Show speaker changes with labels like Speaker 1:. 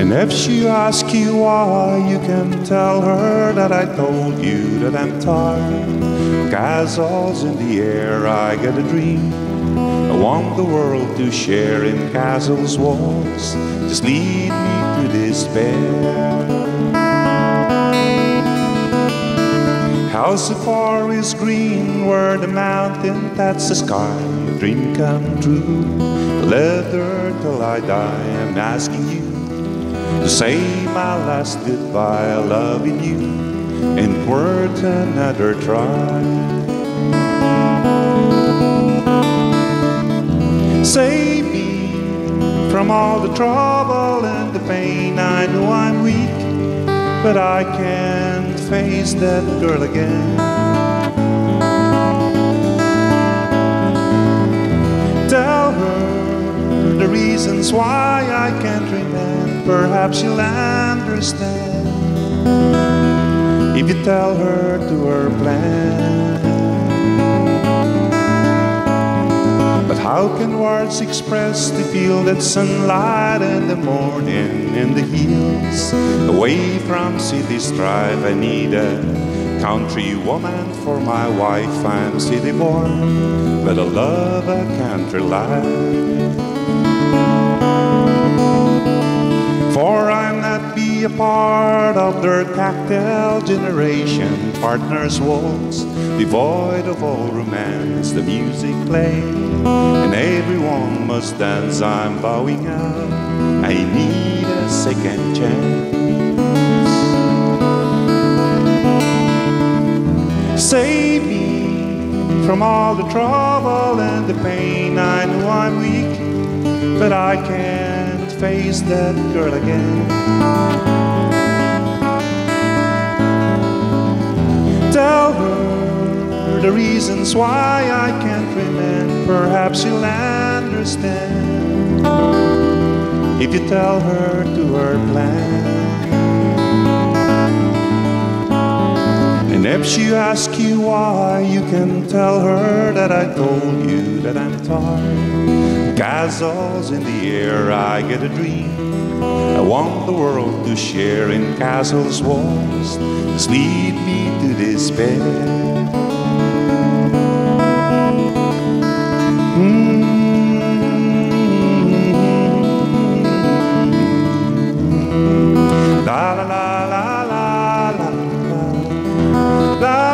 Speaker 1: And if she asks you why, you can tell her that I told you that I'm tired. Castles in the air, I get a dream. I want the world to share in castles' walls. Just lead me to despair. House so far is green where the mountain that's the sky. Dream come true. Live there till I die. I'm asking you to say my last goodbye, loving you, and worth another try. Save me from all the trouble and the pain. I know I'm weak, but I can't face that girl again. Tell her the reasons why I can't remain. Perhaps she'll understand if you tell her to her plan. How can words express the feel that sunlight in the morning in the hills? Away from city strife, I need a country woman for my wife. I'm city born, but I love a country life. For not a part of their tactile generation. Partners waltz, devoid of all romance. The music plays, and everyone must dance. I'm bowing out. I need a second chance. Save me from all the trouble and the pain. I know I'm weak, but I can't face that girl again. Tell her the reasons why I can't remain. Perhaps she'll understand if you tell her to her plan. And if she asks you why, you can tell her that I told you that I'm tired. Castles in the air, I get a dream. I want the world to share in castles walls, that lead me to despair. Mm-hmm. la la la la la la